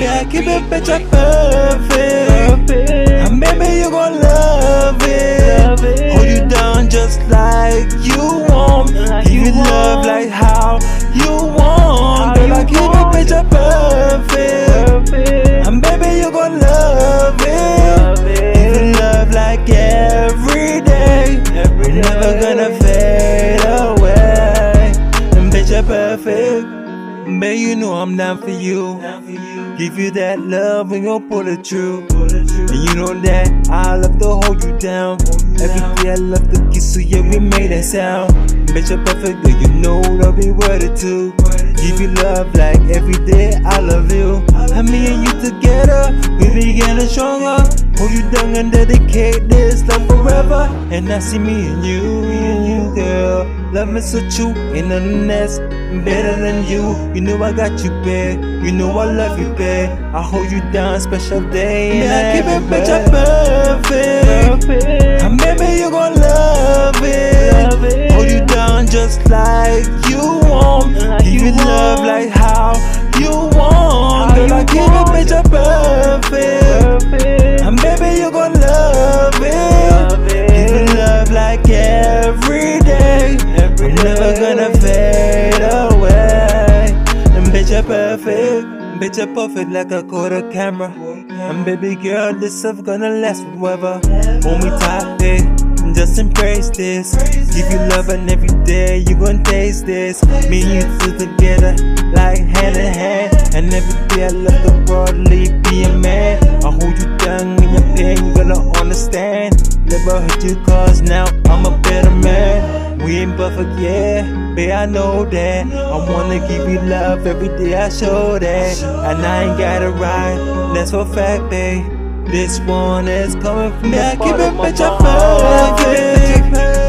I keep it picture perfect. And baby, you gon' love it. Hold you down just like you want. Give you love like how you want. Girl, I keep it picture perfect. And baby, you gon' love it. Give you love like every day. Never gonna fade away. And bitch, perfect. Babe, you know I'm down for you. Give you that love when you pull it true. And you know that I love to hold you down. Every day I love to kiss you, yeah, we made that sound. Bitch, you're perfect, girl, you know that we worth it too. Give you love like every day, I love you. And me and you together, we be getting stronger. Hold you down and dedicate this love forever. And I see me and you, me and you, girl. Love me so true, ain't nothing else better than you. You know I got you, babe. You know I love you, babe. I hold you down, special day. I keep it picture perfect. And baby, you gon' love it. Hold you down just like you want. Give you love like how you want. Girl, I keep it picture perfect. And baby, you gon' love it. Give you love like every day. I'm never gonna perfect. Bitch, you're perfect like a quarter camera. And baby girl, this stuff gonna last forever. Hold me tight, babe. Just embrace this. Give you love and every day you gon' taste this. Me and you two together, like hand in hand. And every day I love the world, leave ain't perfect, yeah, babe, I know that. I wanna give you love every day, I show that. And I ain't got it right, that's for a fact, babe. This one is coming from me. I keep it picture perfect. And baby,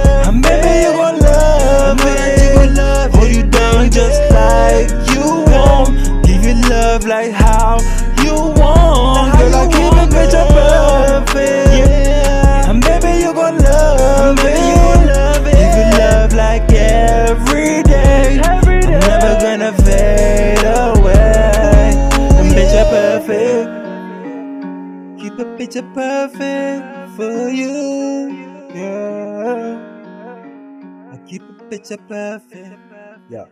picture perfect for you. Yeah. I keep a picture perfect. Yeah.